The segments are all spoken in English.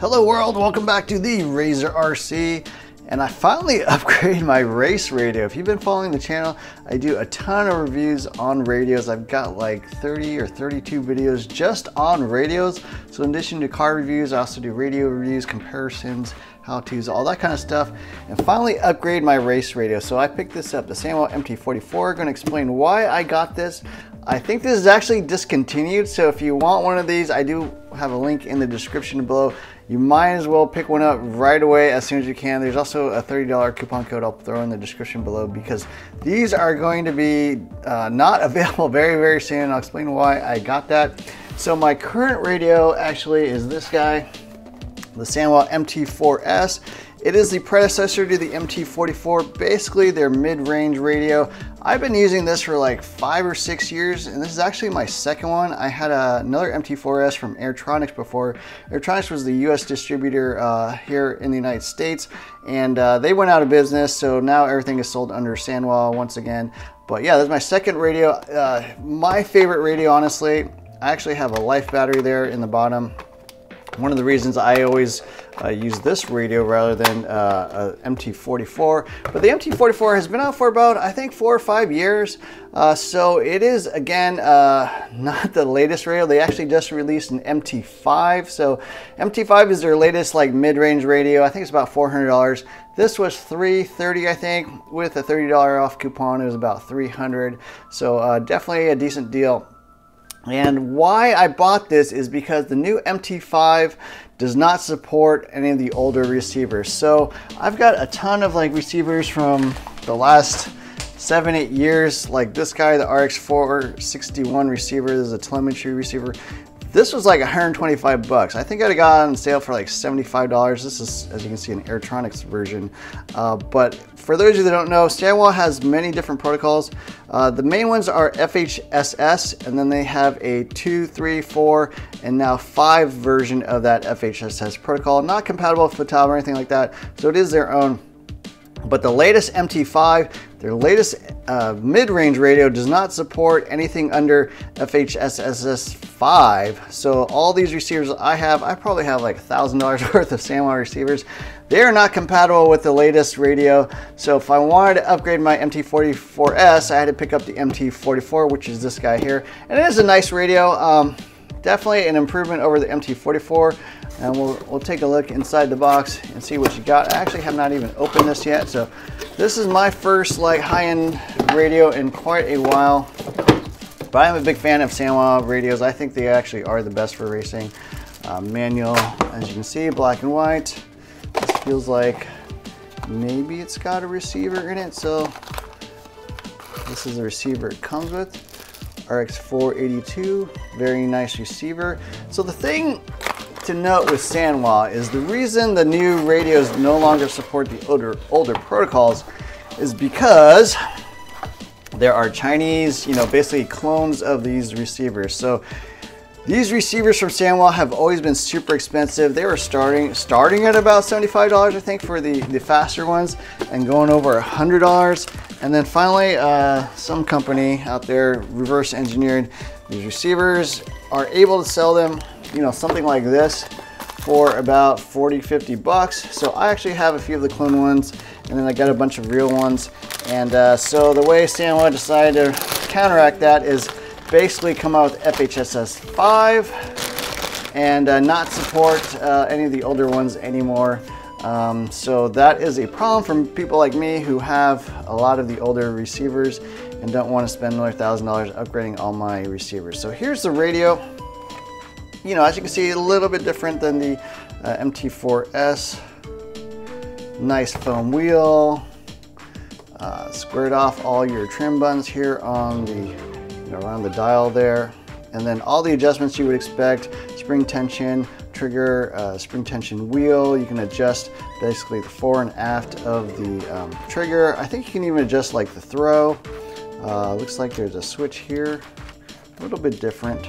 Hello world, welcome back to the Razor RC. And I finally upgraded my race radio. If you've been following the channel, I do a ton of reviews on radios. I've got like 30 or 32 videos just on radios. So in addition to car reviews, I also do radio reviews, comparisons, how-tos, all that kind of stuff. And finally upgrade my race radio. So I picked this up, the Sanwa MT44. Gonna explain why I got this. I think this is actually discontinued. So if you want one of these, I do have a link in the description below. You might as well pick one up right away as soon as you can. There's also a $30 coupon code I'll throw in the description below because these are going to be uh, not available very, very soon. I'll explain why I got that. So my current radio actually is this guy, the Sanwa MT4S. It is the predecessor to the MT44, basically their mid-range radio. I've been using this for like five or six years, and this is actually my second one. I had a, another MT4S from Airtronics before. Airtronics was the US distributor uh, here in the United States, and uh, they went out of business, so now everything is sold under Sanwa once again. But yeah, that's my second radio. Uh, my favorite radio, honestly, I actually have a life battery there in the bottom. One of the reasons I always uh, use this radio rather than uh, a MT44. But the MT44 has been out for about, I think, four or five years. Uh, so it is, again, uh, not the latest radio. They actually just released an MT5. So MT5 is their latest like mid-range radio. I think it's about $400. This was 330 I think. With a $30 off coupon, it was about 300 So uh, definitely a decent deal. And why I bought this is because the new MT5 does not support any of the older receivers. So I've got a ton of like receivers from the last seven, eight years, like this guy, the RX461 receiver, this is a telemetry receiver. This was like 125 bucks. I think I got on sale for like $75. This is, as you can see, an Airtronics version. Uh, but for those of you that don't know, Sanwa has many different protocols. Uh, the main ones are FHSS, and then they have a two, three, four, and now five version of that FHSS protocol. Not compatible with FOTAL or anything like that, so it is their own. But the latest MT5, their latest uh, mid-range radio does not support anything under FHSS 5. So all these receivers I have, I probably have like $1,000 worth of Sanwa receivers. They are not compatible with the latest radio. So if I wanted to upgrade my MT44S, I had to pick up the MT44, which is this guy here. And it is a nice radio. Um, definitely an improvement over the MT44 and we'll, we'll take a look inside the box and see what you got. I actually have not even opened this yet, so this is my first like high-end radio in quite a while. But I'm a big fan of Sanwa radios. I think they actually are the best for racing. Uh, manual, as you can see, black and white. Feels like maybe it's got a receiver in it, so this is the receiver it comes with. RX482, very nice receiver. So the thing to note with Sanwa is the reason the new radios no longer support the older, older protocols is because there are Chinese, you know, basically clones of these receivers. So these receivers from Sanwa have always been super expensive. They were starting starting at about $75, I think, for the, the faster ones and going over $100. And then finally, uh, some company out there reverse engineered these receivers, are able to sell them you know, something like this for about 40, 50 bucks. So I actually have a few of the clone ones and then I got a bunch of real ones. And uh, so the way Sanwa decided to counteract that is basically come out with FHSS 5 and uh, not support uh, any of the older ones anymore. Um, so that is a problem for people like me who have a lot of the older receivers and don't want to spend another thousand dollars upgrading all my receivers. So here's the radio you know, as you can see, a little bit different than the uh, MT4S. Nice foam wheel. Uh, squared off all your trim buttons here on the, around the dial there. And then all the adjustments you would expect, spring tension, trigger, uh, spring tension wheel. You can adjust basically the fore and aft of the um, trigger. I think you can even adjust like the throw. Uh, looks like there's a switch here, a little bit different.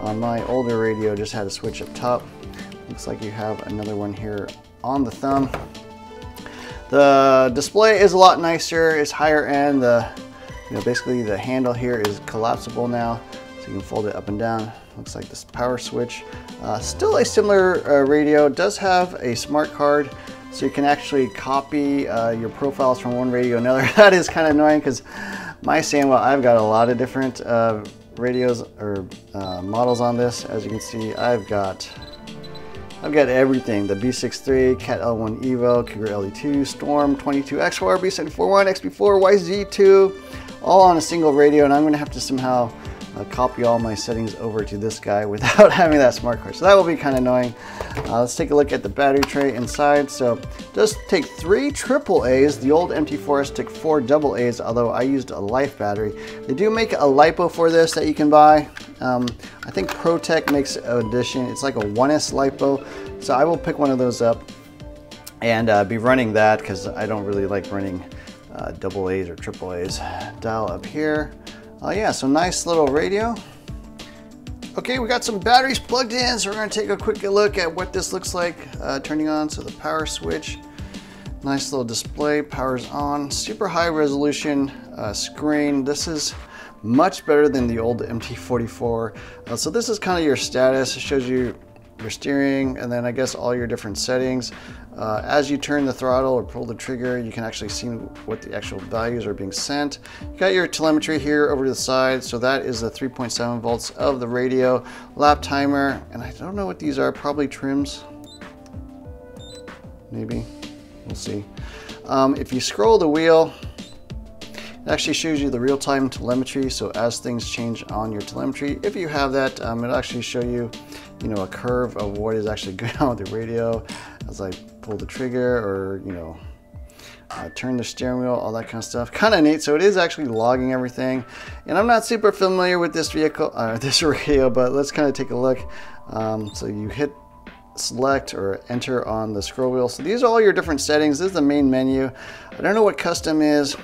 On my older radio, just had a switch up top. Looks like you have another one here on the thumb. The display is a lot nicer, it's higher end. The, you know, basically the handle here is collapsible now. So you can fold it up and down. Looks like this power switch. Uh, still a similar uh, radio. Does have a smart card. So you can actually copy uh, your profiles from one radio to another. that is kind of annoying because my Sanwa, I've got a lot of different uh, radios or uh, models on this. As you can see, I've got I've got everything. The B63, Cat L1 Evo, Cougar LE2, Storm 22XR, B741, XB4, YZ2, all on a single radio. And I'm gonna have to somehow uh, copy all my settings over to this guy without having that smart card. So that will be kind of annoying. Uh, let's take a look at the battery tray inside. So does take three triple A's. The old MT4S took four double A's, although I used a life battery. They do make a LiPo for this that you can buy. Um, I think Protek makes an edition. It's like a 1S LiPo. So I will pick one of those up and uh, be running that because I don't really like running uh, double A's or triple A's. Dial up here. Oh yeah, so nice little radio. Okay, we got some batteries plugged in, so we're gonna take a quick look at what this looks like uh, turning on. So the power switch, nice little display, powers on. Super high resolution uh, screen. This is much better than the old MT44. Uh, so this is kind of your status. It shows you your steering, and then I guess all your different settings. Uh, as you turn the throttle or pull the trigger, you can actually see what the actual values are being sent. You got your telemetry here over to the side, so that is the 3.7 volts of the radio. Lap timer, and I don't know what these are, probably trims. Maybe, we'll see. Um, if you scroll the wheel, it actually shows you the real-time telemetry, so as things change on your telemetry, if you have that, um, it'll actually show you you know, a curve of what is actually going on with the radio as I pull the trigger or, you know, uh, turn the steering wheel, all that kind of stuff. Kind of neat. So it is actually logging everything. And I'm not super familiar with this vehicle, uh, this radio, but let's kind of take a look. Um, so you hit select or enter on the scroll wheel. So these are all your different settings. This is the main menu. I don't know what custom is.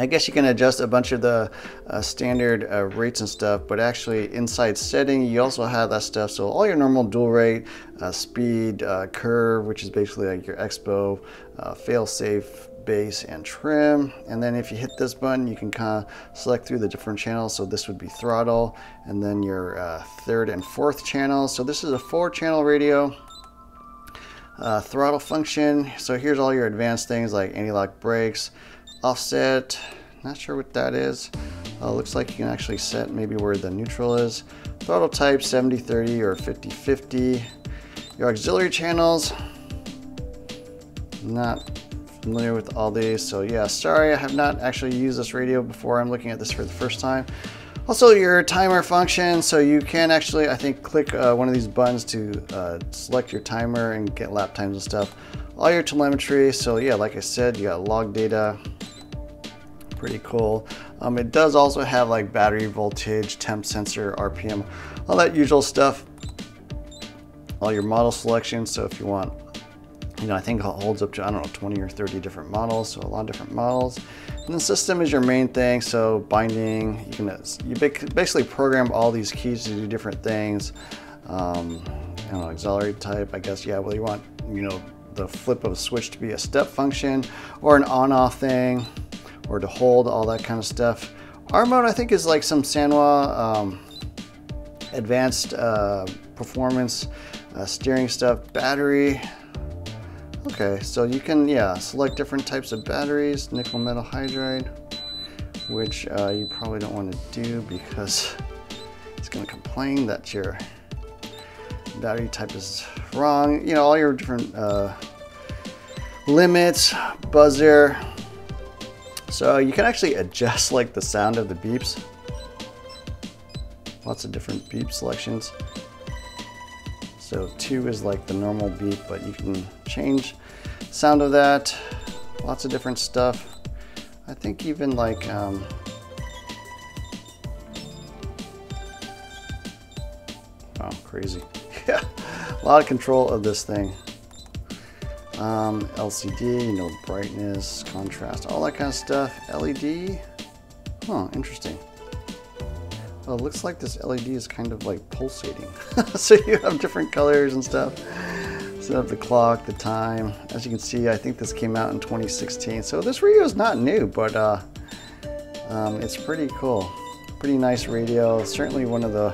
I guess you can adjust a bunch of the uh, standard uh, rates and stuff, but actually inside setting, you also have that stuff. So all your normal dual rate, uh, speed, uh, curve, which is basically like your expo, uh, fail safe, base and trim. And then if you hit this button, you can kind of select through the different channels. So this would be throttle and then your uh, third and fourth channels. So this is a four channel radio. Throttle function. So here's all your advanced things like anti-lock brakes, offset, not sure what that is. Uh, looks like you can actually set maybe where the neutral is. Throttle type 70-30 or 50-50. Your auxiliary channels, not familiar with all these. So yeah, sorry, I have not actually used this radio before. I'm looking at this for the first time. Also your timer function, so you can actually, I think, click uh, one of these buttons to uh, select your timer and get lap times and stuff. All your telemetry, so yeah, like I said, you got log data, pretty cool. Um, it does also have like battery voltage, temp sensor, RPM, all that usual stuff. All your model selections, so if you want, you know, I think it holds up to, I don't know, 20 or 30 different models, so a lot of different models. And the system is your main thing, so binding, you can you basically program all these keys to do different things. Um, I don't know, auxiliary type, I guess, yeah, well, you want, you know, the flip of a switch to be a step function or an on-off thing or to hold, all that kind of stuff. R mode, I think, is like some Sanwa um, advanced uh, performance uh, steering stuff. Battery, okay, so you can, yeah, select different types of batteries, nickel metal hydride, which uh, you probably don't want to do because it's going to complain that your battery type is wrong. You know, all your different uh, limits, buzzer, so you can actually adjust like the sound of the beeps. Lots of different beep selections. So two is like the normal beep, but you can change sound of that. Lots of different stuff. I think even like, um, wow, crazy. yeah, a lot of control of this thing. Um, LCD, you know, brightness, contrast, all that kind of stuff. LED, huh, interesting. Well, it looks like this LED is kind of like pulsating. so you have different colors and stuff. Set up the clock, the time. As you can see, I think this came out in 2016. So this radio is not new, but uh, um, it's pretty cool. pretty nice radio. Certainly one of the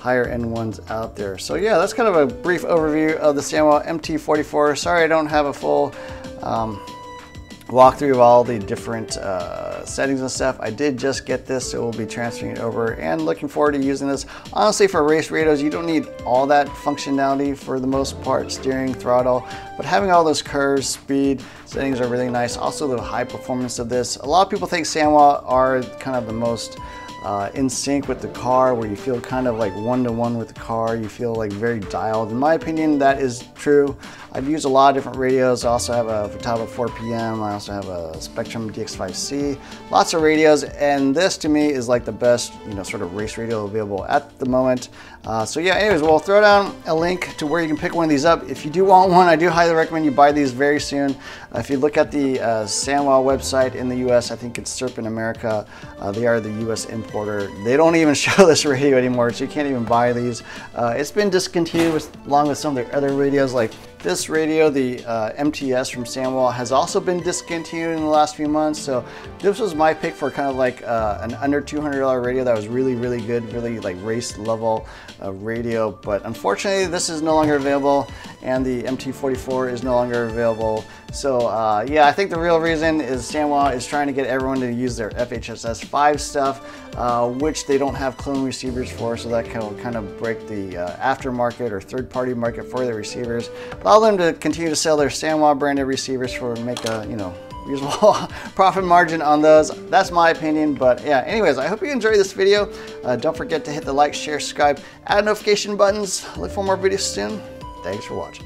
higher end ones out there. So yeah, that's kind of a brief overview of the Sanwa MT44. Sorry I don't have a full um, walkthrough of all the different uh, settings and stuff. I did just get this, so we'll be transferring it over and looking forward to using this. Honestly, for race radios, you don't need all that functionality for the most part, steering, throttle, but having all those curves, speed, settings are really nice. Also the high performance of this. A lot of people think Sanwa are kind of the most uh, in sync with the car where you feel kind of like one-to-one -one with the car. You feel like very dialed. In my opinion, that is true. I've used a lot of different radios. I also have a Futaba 4PM. I also have a Spektrum DX5C. Lots of radios, and this to me is like the best, you know, sort of race radio available at the moment. Uh, so yeah, anyways, we'll throw down a link to where you can pick one of these up. If you do want one, I do highly recommend you buy these very soon. Uh, if you look at the uh, Sanwa website in the US, I think it's Serpent America. Uh, they are the US importer. They don't even show this radio anymore, so you can't even buy these. Uh, it's been discontinued with, along with some of their other radios like this radio, the uh, MTS from Sanwa, has also been discontinued in the last few months. So this was my pick for kind of like uh, an under $200 radio that was really, really good, really like race level uh, radio. But unfortunately, this is no longer available and the MT44 is no longer available. So uh, yeah, I think the real reason is Sanwa is trying to get everyone to use their FHSS 5 stuff, uh, which they don't have clone receivers for, so that can kind of break the uh, aftermarket or third-party market for their receivers. Allow them to continue to sell their Sanwa branded receivers for make a, you know, reasonable profit margin on those. That's my opinion, but yeah, anyways, I hope you enjoyed this video. Uh, don't forget to hit the like, share, subscribe, add notification buttons. Look for more videos soon. Thanks for watching.